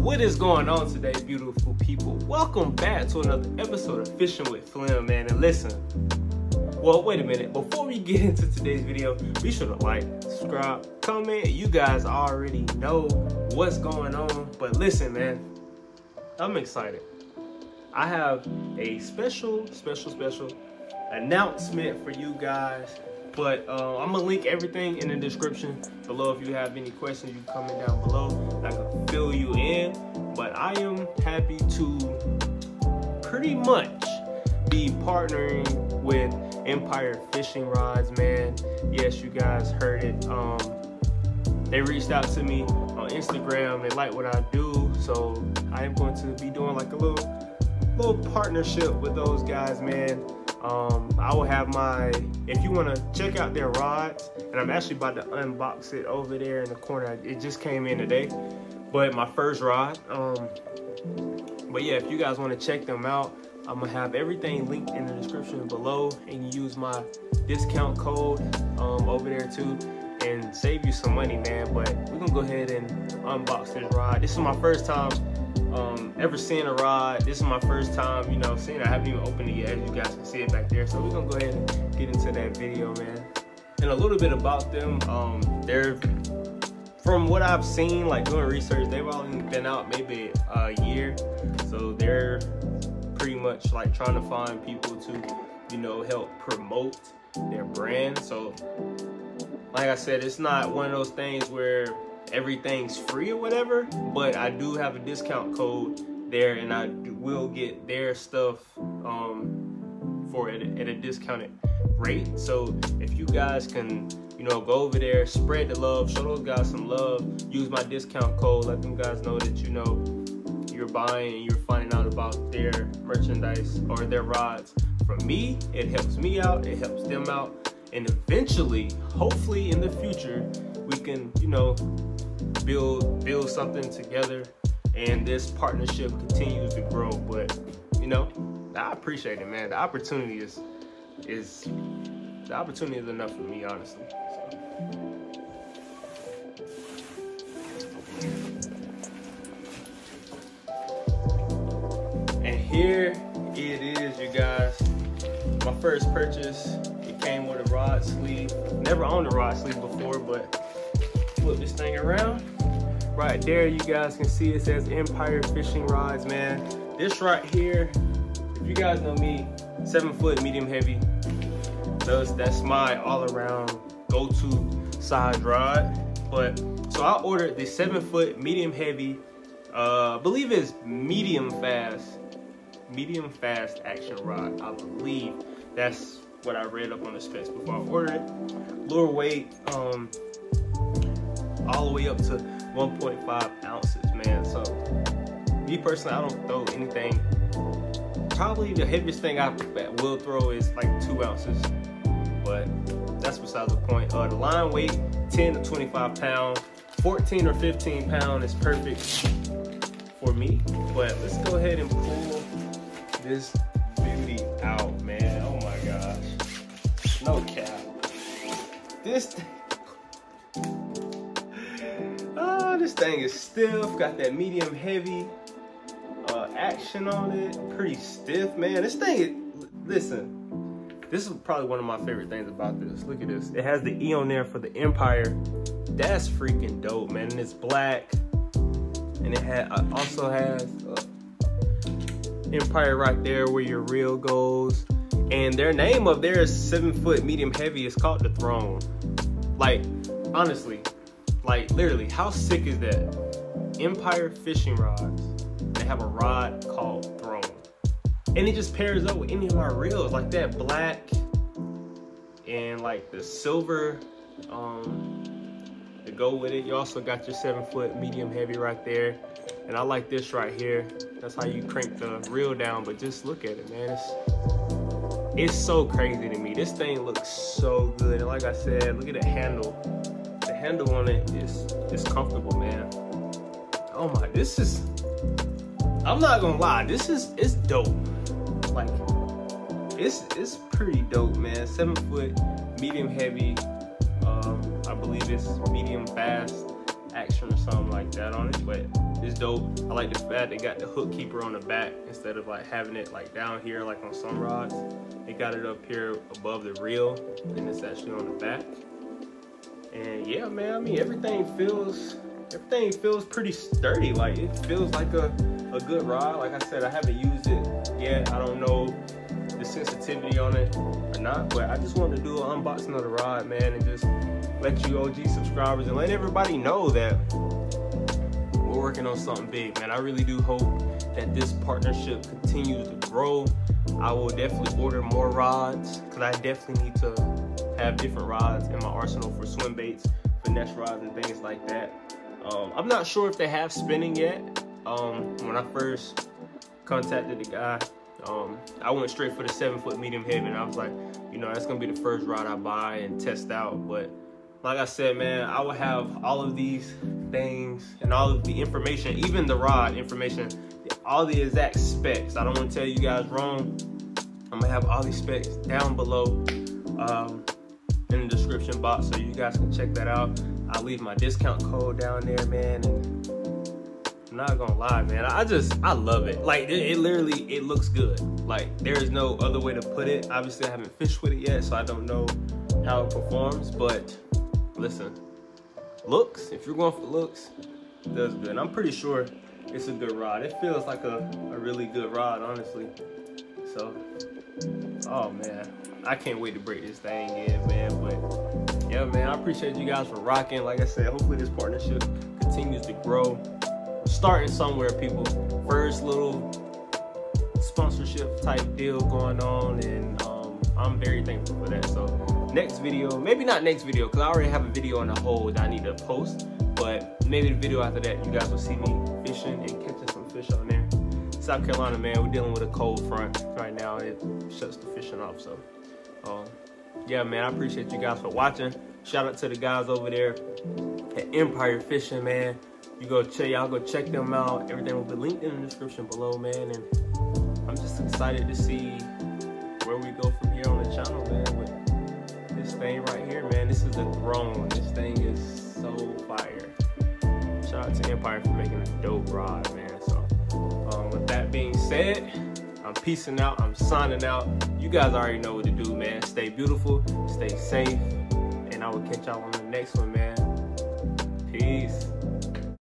What is going on today, beautiful people? Welcome back to another episode of Fishing with Flem, man. And listen, well, wait a minute. Before we get into today's video, be sure to like, subscribe, comment. You guys already know what's going on. But listen, man, I'm excited. I have a special, special, special announcement for you guys. But uh, I'm gonna link everything in the description below. If you have any questions, you comment down below. I can fill you in. But I am happy to pretty much be partnering with Empire Fishing Rods, man. Yes, you guys heard it. Um, they reached out to me on Instagram. They like what I do, so I am going to be doing like a little little partnership with those guys, man. Um, I will have my, if you want to check out their rods, and I'm actually about to unbox it over there in the corner. It just came in today, but my first rod. Um, but yeah, if you guys want to check them out, I'm gonna have everything linked in the description below, and use my discount code um, over there too, and save you some money, man. But we're gonna go ahead and unbox this rod. This is my first time um, ever seen a rod. This is my first time, you know, seeing it. I haven't even opened it yet, as you guys can see it back there. So we're gonna go ahead and get into that video, man. And a little bit about them. Um, they're, from what I've seen, like doing research, they've only been out maybe a year. So they're pretty much like trying to find people to, you know, help promote their brand. So like I said, it's not one of those things where everything's free or whatever, but I do have a discount code there and I will get their stuff um, for it at a discounted rate. So if you guys can, you know, go over there, spread the love, show those guys some love, use my discount code, let them guys know that you know you're buying and you're finding out about their merchandise or their rods. For me, it helps me out, it helps them out, and eventually, hopefully in the future, we can, you know, build build something together and this partnership continues to grow. But you know i appreciate it man. The opportunity is is the opportunity is enough for me honestly. So. and here it is you guys. My first purchase it came with a rod sleeve. Never owned a rod sleeve before but flip this thing around. Right there, you guys can see it says Empire Fishing Rods, man. This right here, if you guys know me, seven foot medium heavy. Those, that's my all around go-to size rod. But, so I ordered the seven foot medium heavy, uh, I believe it's medium fast, medium fast action rod, I believe. That's what I read up on the specs before I ordered it. Lure weight, um, all the way up to 1.5 ounces, man. So me personally, I don't throw anything. Probably the heaviest thing I will throw is like two ounces, but that's besides the point. Uh, the line weight, 10 to 25 pound, 14 or 15 pound is perfect for me. But let's go ahead and pull this beauty out, man. Oh my gosh, no cap. This this thing is stiff, got that medium heavy uh, action on it, pretty stiff, man. This thing, is, listen, this is probably one of my favorite things about this. Look at this. It has the E on there for the Empire. That's freaking dope, man. And it's black. And it had, uh, also has uh, Empire right there where your reel goes. And their name of theirs, seven foot medium heavy, is called the Throne. Like, honestly, like literally, how sick is that? Empire fishing rods. They have a rod called Throne. And it just pairs up with any of my reels. Like that black and like the silver um to go with it. You also got your seven foot medium heavy right there. And I like this right here. That's how you crank the reel down. But just look at it, man. It's, it's so crazy to me. This thing looks so good. And like I said, look at the handle handle on it is is comfortable, man. Oh my, this is. I'm not gonna lie, this is it's dope. Like, it's it's pretty dope, man. Seven foot, medium heavy. Um, I believe it's medium fast. action or something like that on it, but it's dope. I like the fact they got the hook keeper on the back instead of like having it like down here like on some rods. They got it up here above the reel and it's actually on the back. And yeah, man, I mean everything feels everything feels pretty sturdy. Like it feels like a, a good rod. Like I said, I haven't used it yet. I don't know the sensitivity on it or not, but I just wanted to do an unboxing of the rod, man, and just let you OG subscribers and let everybody know that we're working on something big, man. I really do hope that this partnership continues to grow. I will definitely order more rods because I definitely need to have different rods in my arsenal for swim baits, finesse rods, and things like that. Um, I'm not sure if they have spinning yet. Um, when I first contacted the guy, um, I went straight for the seven foot medium heavy, and I was like, you know, that's gonna be the first rod I buy and test out. But like I said, man, I will have all of these things and all of the information, even the rod information, all the exact specs. I don't want to tell you guys wrong. I'm gonna have all these specs down below um, in the description box so you guys can check that out. I'll leave my discount code down there, man. And I'm not gonna lie, man. I just I love it. Like it, it literally it looks good. Like there is no other way to put it. Obviously, I haven't fished with it yet, so I don't know how it performs, but listen, looks, if you're going for looks, does good. And I'm pretty sure it's a good rod. It feels like a, a really good rod, honestly. So, oh man, I can't wait to break this thing in, man. But yeah, man, I appreciate you guys for rocking. Like I said, hopefully this partnership continues to grow. starting somewhere, people. First little sponsorship type deal going on, and um, I'm very thankful for that. So next video, maybe not next video, because I already have a video on the hold that I need to post, but maybe the video after that, you guys will see me fishing and catching some fish on there. South Carolina, man, we're dealing with a cold front right now. It shuts the fishing off, so um, yeah, man, I appreciate you guys for watching. Shout out to the guys over there at Empire Fishing, man. You go check, y'all go check them out. Everything will be linked in the description below, man. And I'm just excited to see where we go from here on the channel, man. With this thing right here, man. This is a throne. This thing is so fire. Shout out to Empire for making a dope rod, man. So, um, with that being said, I'm peacing out. I'm signing out. You guys already know what to do, man. Stay beautiful, stay safe, and I will catch y'all on the next one, man. Peace.